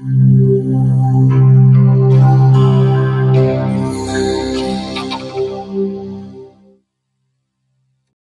Thank you.